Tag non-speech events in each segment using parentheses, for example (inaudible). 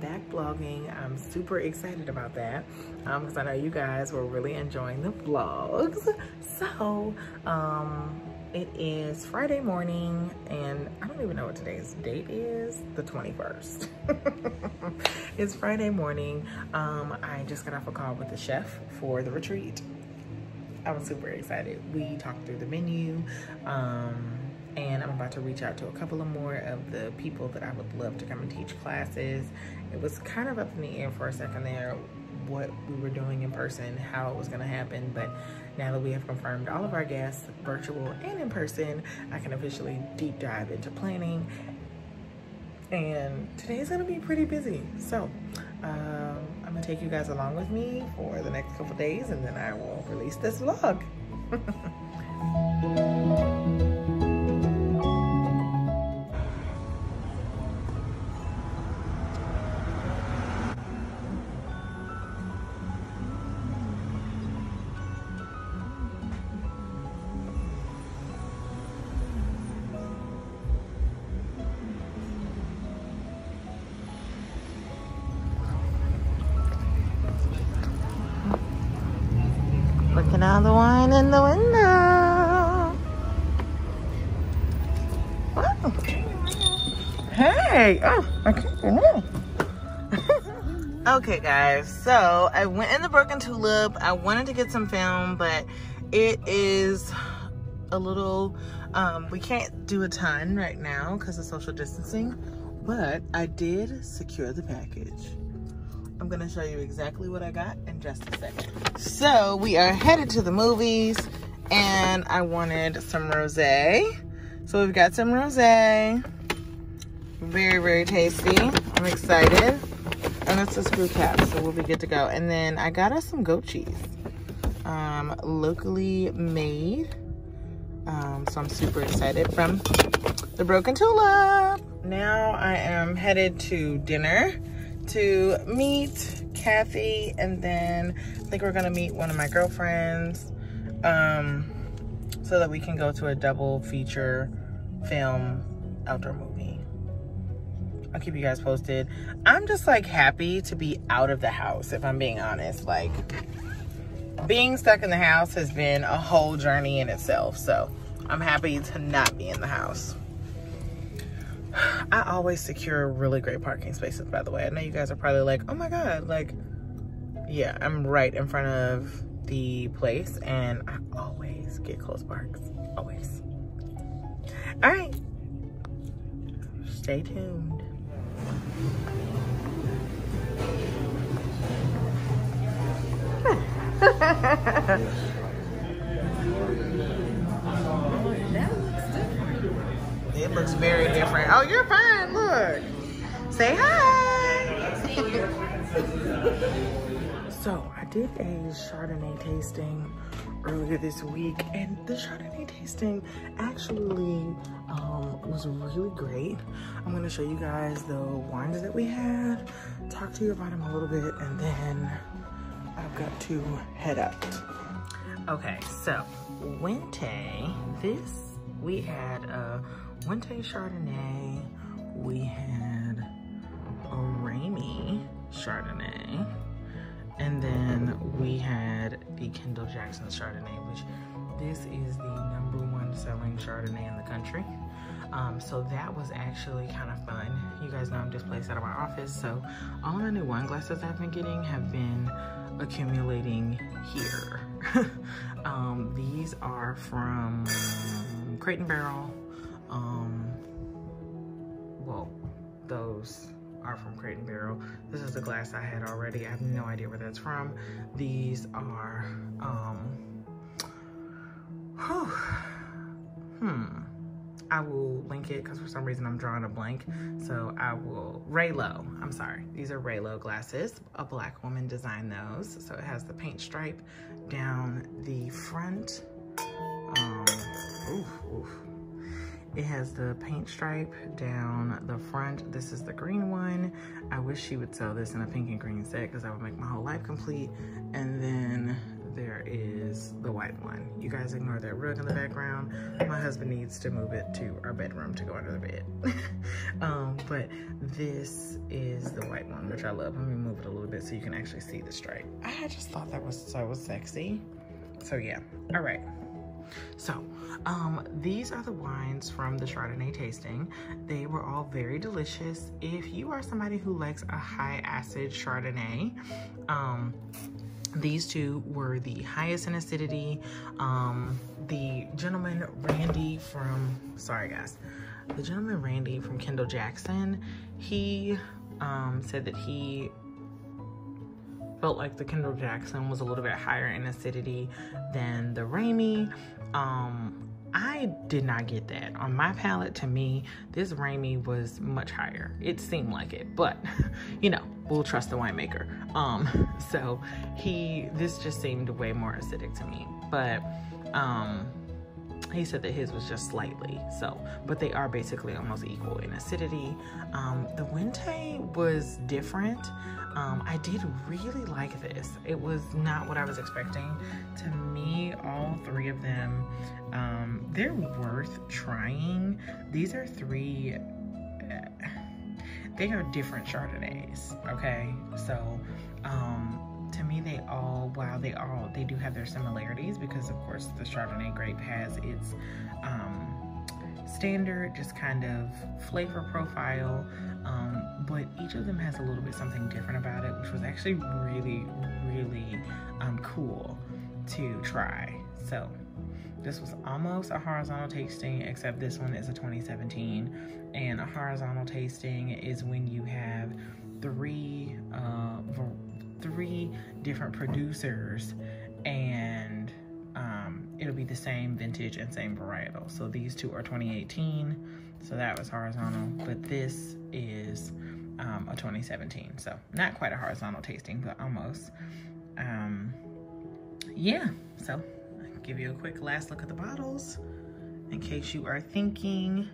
Back vlogging. I'm super excited about that because um, I know you guys were really enjoying the vlogs. So um, it is Friday morning and I don't even know what today's date is, the 21st. (laughs) it's Friday morning. Um, I just got off a call with the chef for the retreat. I was super excited. We talked through the menu. Um, and I'm about to reach out to a couple of more of the people that I would love to come and teach classes. It was kind of up in the air for a second there what we were doing in person, how it was gonna happen, but now that we have confirmed all of our guests, virtual and in person, I can officially deep dive into planning. And today's gonna be pretty busy. So um, I'm gonna take you guys along with me for the next couple days and then I will release this vlog. (laughs) Looking out the wine in the window. Oh. Hey. Oh, okay. okay, guys. So I went in the Broken Tulip. I wanted to get some film, but it is a little, um, we can't do a ton right now because of social distancing, but I did secure the package. I'm gonna show you exactly what I got in just a second. So we are headed to the movies and I wanted some rosé. So we've got some rosé. Very, very tasty. I'm excited. And it's a screw cap, so we'll be good to go. And then I got us some goat cheese. Um, locally made. Um, so I'm super excited from the Broken Tulip. Now I am headed to dinner to meet Kathy and then I think we're gonna meet one of my girlfriends um, so that we can go to a double feature film outdoor movie. I'll keep you guys posted. I'm just like happy to be out of the house if I'm being honest. Like being stuck in the house has been a whole journey in itself. So I'm happy to not be in the house. I always secure really great parking spaces, by the way. I know you guys are probably like, oh my God, like, yeah, I'm right in front of the place and I always get close parks, always. All right, stay tuned. (laughs) looks very different. Oh, you're fine. Look. Say hi. (laughs) so I did a Chardonnay tasting earlier this week and the Chardonnay tasting actually um, was really great. I'm gonna show you guys the wines that we had, talk to you about them a little bit, and then I've got to head out. Okay, so Wente, this, we had a Wente Chardonnay, we had a Ramey Chardonnay, and then we had the Kendall Jackson Chardonnay, which this is the number one selling Chardonnay in the country. Um, so that was actually kind of fun. You guys know I'm just placed out of my office, so all the new wine glasses I've been getting have been accumulating here. (laughs) um, these are from Crate and Barrel. Um, well, those are from Crate and Barrel. This is the glass I had already. I have no idea where that's from. These are, um, whew, hmm. I will link it because for some reason I'm drawing a blank. So I will, Raylo, I'm sorry. These are Raylo glasses. A black woman designed those. So it has the paint stripe down the front. Oof, oof. It has the paint stripe down the front. This is the green one. I wish she would sell this in a pink and green set because that would make my whole life complete. And then there is the white one. You guys ignore that rug in the background. My husband needs to move it to our bedroom to go under the bed. (laughs) um, but this is the white one, which I love. Let me move it a little bit so you can actually see the stripe. I just thought that was so sexy. So yeah, all right. So, um, these are the wines from the Chardonnay tasting. They were all very delicious. If you are somebody who likes a high acid Chardonnay, um, these two were the highest in acidity. Um, the gentleman Randy from, sorry guys, the gentleman Randy from Kendall Jackson, he um, said that he felt like the Kendall Jackson was a little bit higher in acidity than the Ramey. Um, I did not get that. On my palate, to me, this Ramey was much higher. It seemed like it, but (laughs) you know, we'll trust the winemaker. Um, (laughs) so he, this just seemed way more acidic to me. But um, he said that his was just slightly so but they are basically almost equal in acidity. Um, the Wente was different. Um, I did really like this. It was not what I was expecting. To me all three of them um, they're worth trying. These are three uh, they are different Chardonnays okay? So um, to me they all while they all they do have their similarities because of course the chardonnay grape has its um, standard just kind of flavor profile um, but each of them has a little bit something different about it which was actually really really um, cool to try. So this was almost a horizontal tasting except this one is a 2017 and a horizontal tasting is when you have three uh, three different producers and um, it'll be the same vintage and same varietal. So these two are 2018, so that was horizontal, but this is um, a 2017. So not quite a horizontal tasting, but almost. Um, yeah, so I'll give you a quick last look at the bottles in case you are thinking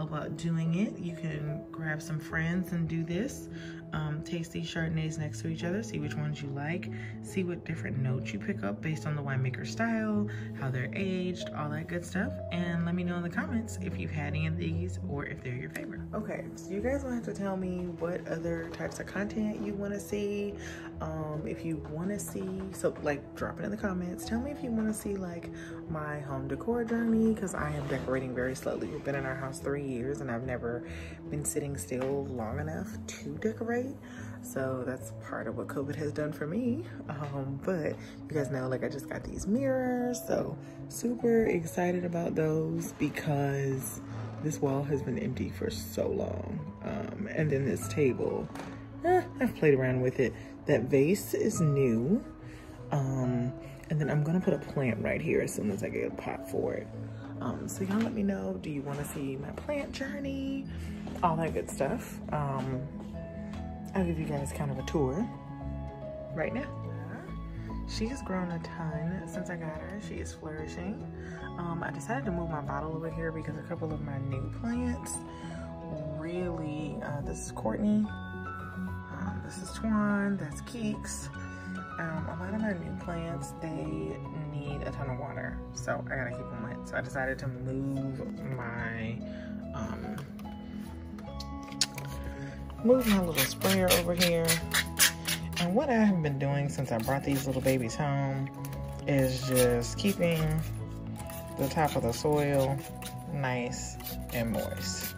about doing it. You can grab some friends and do this um, taste these Chardonnays next to each other, see which ones you like, see what different notes you pick up based on the winemaker style, how they're aged, all that good stuff. And let me know in the comments if you've had any of these or if they're your favorite. Okay, so you guys will have to tell me what other types of content you want to see. Um, if you want to see, so like drop it in the comments. Tell me if you want to see like my home decor journey because I am decorating very slowly. We've been in our house three years and I've never been sitting still long enough to decorate right? So that's part of what covid has done for me. Um, but you guys know like i just got these mirrors so super excited about those because this wall has been empty for so long. Um, and then this table eh, i've played around with it. That vase is new. Um, and then i'm gonna put a plant right here as soon as i get a pot for it. Um, so y'all let me know do you want to see my plant journey? All that good stuff. Um, I'll give you guys kind of a tour right now. She has grown a ton since I got her. She is flourishing. Um, I decided to move my bottle over here because a couple of my new plants really, uh, this is Courtney, um, this is Twan, that's Keeks. Um, a lot of my new plants, they need a ton of water, so I gotta keep them wet. So I decided to move my um, move my little sprayer over here. And what I have been doing since I brought these little babies home is just keeping the top of the soil nice and moist.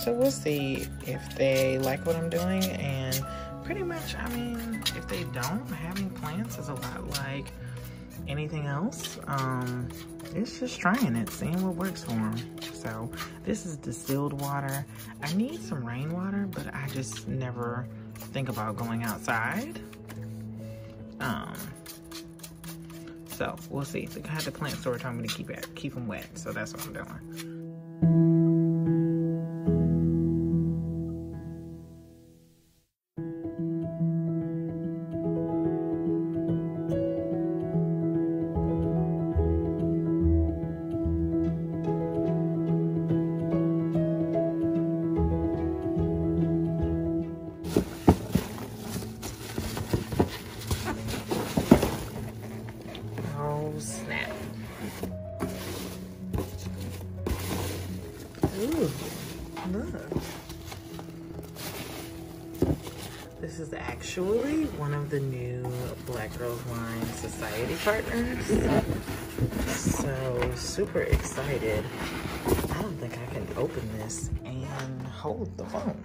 So we'll see if they like what I'm doing and pretty much, I mean, if they don't, having plants is a lot like anything else. Um, it's just trying it, seeing what works for them. So this is distilled water. I need some rainwater, but I just never think about going outside. Um, so we'll see. Guy at the plant store told me to keep it, keep them wet. So that's what I'm doing. The new Black Girls Wine Society partners. So super excited. I don't think I can open this and hold the phone.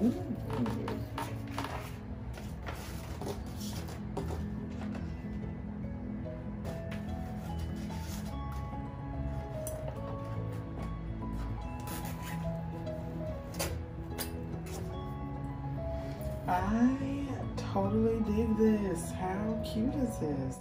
I totally dig this. How cute is this?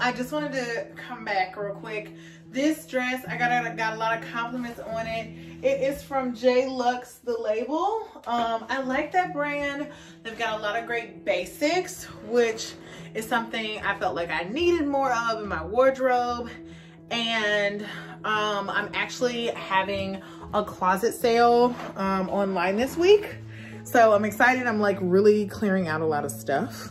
I just wanted to come back real quick. This dress, I got, I got a lot of compliments on it. It is from J Lux, the label. Um, I like that brand. They've got a lot of great basics, which is something I felt like I needed more of in my wardrobe. And um, I'm actually having a closet sale um, online this week. So I'm excited. I'm like really clearing out a lot of stuff.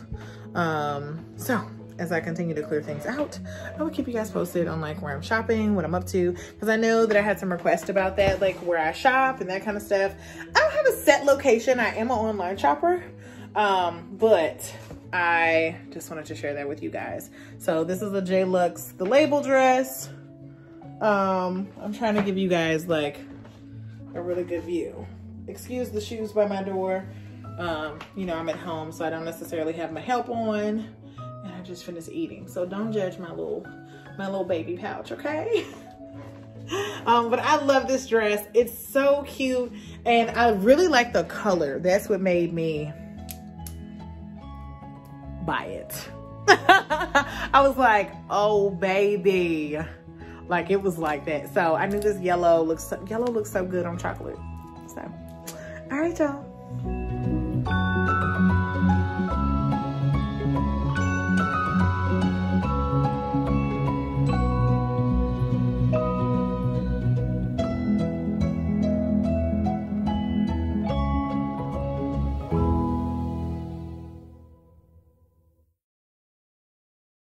Um, so as I continue to clear things out, I will keep you guys posted on like where I'm shopping, what I'm up to, because I know that I had some requests about that, like where I shop and that kind of stuff. I don't have a set location. I am an online shopper, um, but I just wanted to share that with you guys. So this is J Lux, the label dress. Um, I'm trying to give you guys like a really good view. Excuse the shoes by my door. Um, you know, I'm at home, so I don't necessarily have my help on I just finished eating. So don't judge my little, my little baby pouch, okay? (laughs) um, but I love this dress. It's so cute. And I really like the color. That's what made me buy it. (laughs) I was like, oh baby. Like it was like that. So I knew this yellow looks, so, yellow looks so good on chocolate. So, all right y'all.